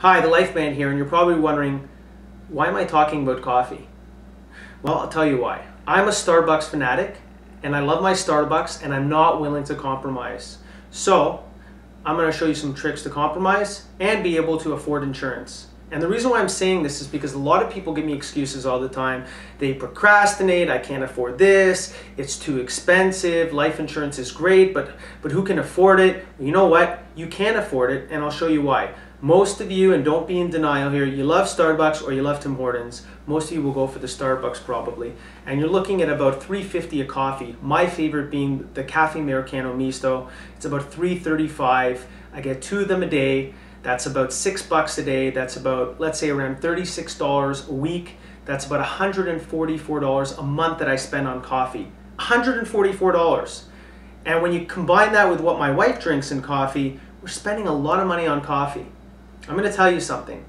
Hi, the Lifeman here, and you're probably wondering, why am I talking about coffee? Well, I'll tell you why. I'm a Starbucks fanatic, and I love my Starbucks, and I'm not willing to compromise. So, I'm going to show you some tricks to compromise and be able to afford insurance. And the reason why I'm saying this is because a lot of people give me excuses all the time. They procrastinate, I can't afford this, it's too expensive, life insurance is great, but, but who can afford it? You know what? You can afford it, and I'll show you why. Most of you, and don't be in denial here, you love Starbucks or you love Tim Hortons. Most of you will go for the Starbucks probably. And you're looking at about 350 a coffee. My favorite being the Cafe Americano Misto. It's about 335. I get two of them a day. That's about six bucks a day. That's about, let's say, around $36 a week. That's about $144 a month that I spend on coffee. $144. And when you combine that with what my wife drinks in coffee, we're spending a lot of money on coffee. I'm going to tell you something.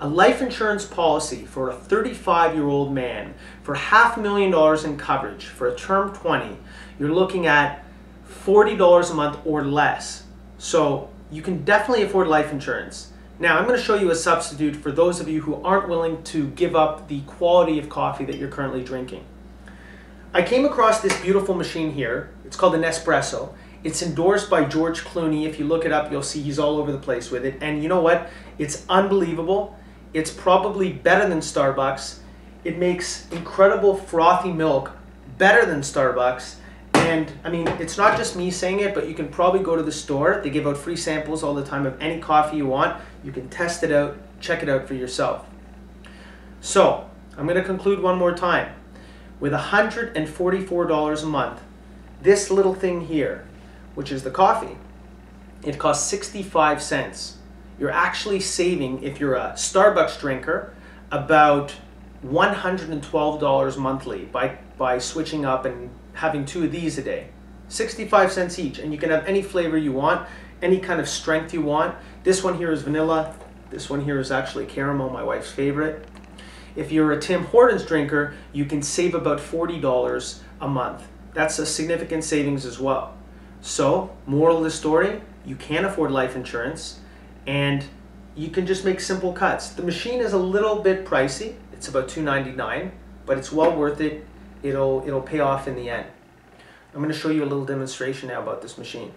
A life insurance policy for a 35 year old man for half a million dollars in coverage for a term 20, you're looking at $40 a month or less. So you can definitely afford life insurance. Now, I'm going to show you a substitute for those of you who aren't willing to give up the quality of coffee that you're currently drinking. I came across this beautiful machine here. It's called an Nespresso. It's endorsed by George Clooney. If you look it up, you'll see he's all over the place with it. And you know what? It's unbelievable. It's probably better than Starbucks. It makes incredible frothy milk better than Starbucks. And I mean, it's not just me saying it, but you can probably go to the store. They give out free samples all the time of any coffee you want. You can test it out, check it out for yourself. So, I'm going to conclude one more time. With $144 a month, this little thing here, which is the coffee, it costs 65 cents. You're actually saving, if you're a Starbucks drinker, about $112 monthly by, by switching up and having two of these a day. 65 cents each, and you can have any flavor you want, any kind of strength you want. This one here is vanilla. This one here is actually caramel, my wife's favorite. If you're a Tim Hortons drinker, you can save about $40 a month. That's a significant savings as well. So, moral of the story, you can afford life insurance and you can just make simple cuts. The machine is a little bit pricey. It's about $2.99, but it's well worth it it'll, it'll pay off in the end. I'm going to show you a little demonstration now about this machine.